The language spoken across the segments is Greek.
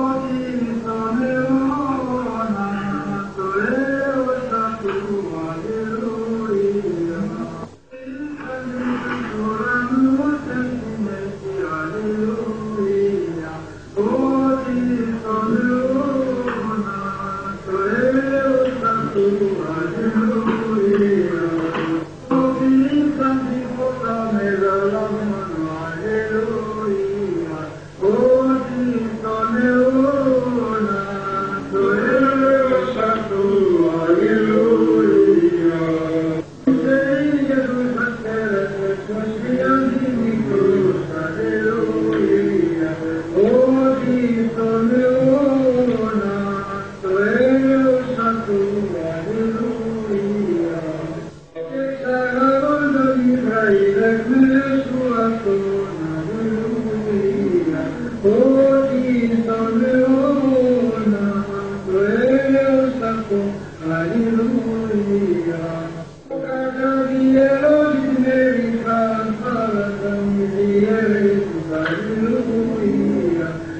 in the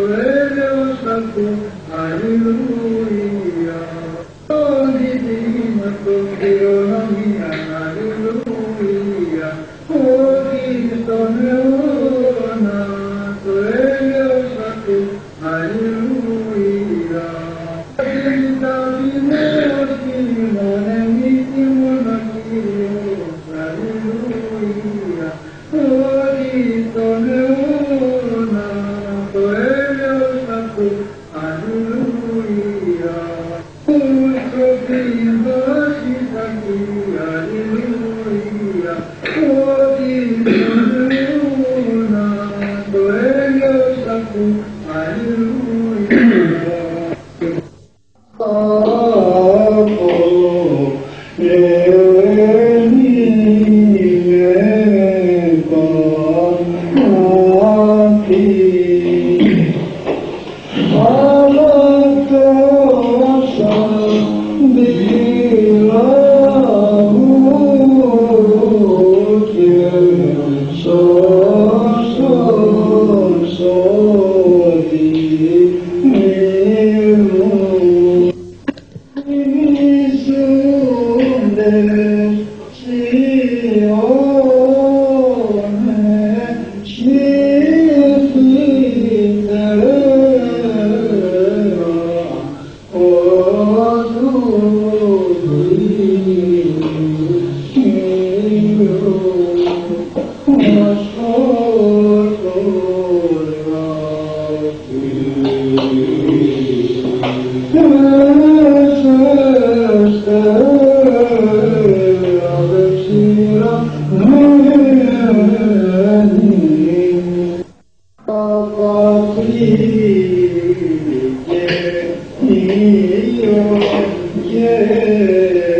forever something the knew. هي Yeah.